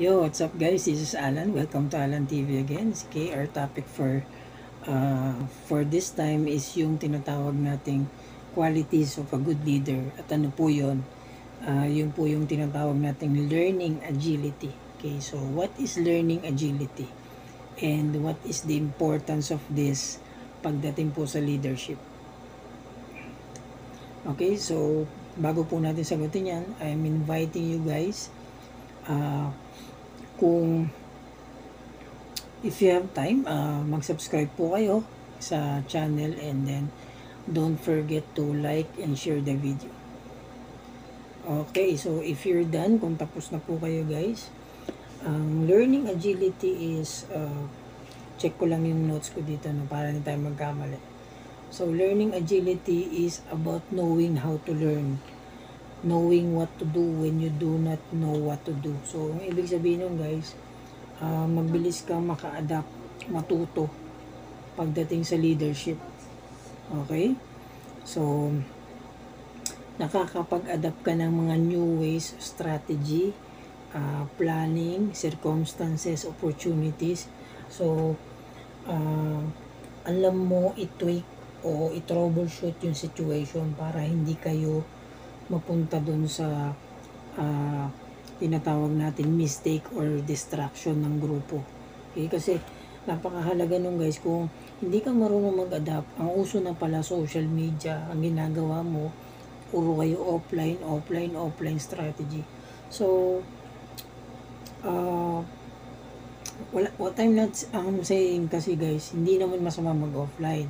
Yo, what's up guys? This is Alan. Welcome to Alan TV again. Okay, our topic for uh, for this time is yung tinatawag nating qualities of a good leader. At ano po yun? Uh, yun po yung tinatawag nating learning agility. Okay, so what is learning agility? And what is the importance of this pagdating po sa leadership? Okay, so bago po natin sagutin yan, I'm inviting you guys uh, kung if you have time, uh, mag-subscribe po kayo sa channel and then don't forget to like and share the video. Okay, so if you're done, kung tapos na po kayo guys, ang um, learning agility is, uh, check ko lang yung notes ko dito no, para hindi tayo magkamali. So, learning agility is about knowing how to learn knowing what to do when you do not know what to do. So, ang ibig sabihin nun guys, uh, mabilis kang maka-adapt, matuto pagdating sa leadership. Okay? So, nakakapag-adapt ka ng mga new ways, strategy, uh, planning, circumstances, opportunities. So, uh, alam mo i-tweak o i-troubleshoot yung situation para hindi kayo mapunta dun sa uh, tinatawag natin mistake or distraction ng grupo. Okay? Kasi napakahalaga nung guys kung hindi ka marunong mag-adapt, ang uso na pala social media, ang ginagawa mo, puro kayo offline, offline, offline strategy. So, uh, wala, what I'm not um, saying kasi guys, hindi naman masama mag-offline.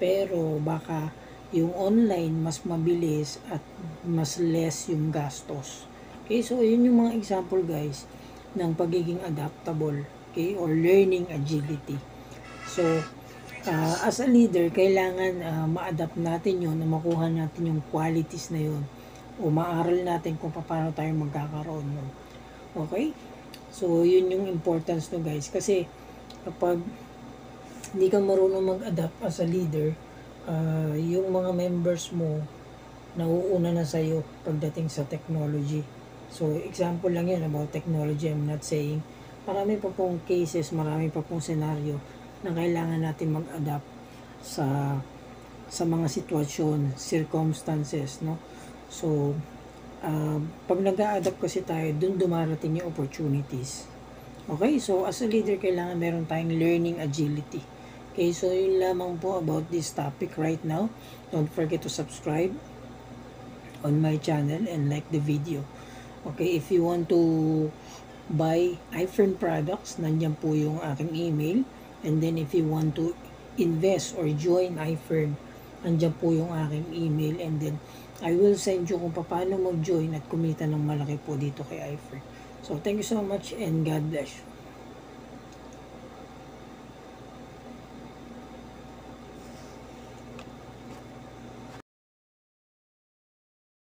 Pero baka yung online mas mabilis at mas less yung gastos. Okay, so yun yung mga example guys ng pagiging adaptable, okay, or learning agility. So, uh, as a leader, kailangan uh, ma-adapt natin yun, na makuha natin yung qualities na yun, o maaral natin kung paano tayo magkakaroon nun. Okay? So, yun yung importance no guys. Kasi, kapag hindi ka marunong mag-adapt as a leader, uh, yung mga members mo nauuna na sa'yo pagdating sa technology. So, example lang yan about technology. I'm not saying marami pa pong cases, marami pa pong scenario na kailangan natin mag-adapt sa sa mga sitwasyon, circumstances, no? So, uh, pag nag-a-adapt kasi tayo, dun dumarating yung opportunities. Okay? So, as a leader, kailangan meron tayong learning agility. Okay, so yun lamang po about this topic right now. Don't forget to subscribe on my channel and like the video. Okay, if you want to buy iFern products, nandiyan po yung aking email. And then if you want to invest or join iFern, nandiyan po yung aking email. And then I will send you kung paano mag-join at kumita ng malaki po dito kay iFern. So thank you so much and God bless you.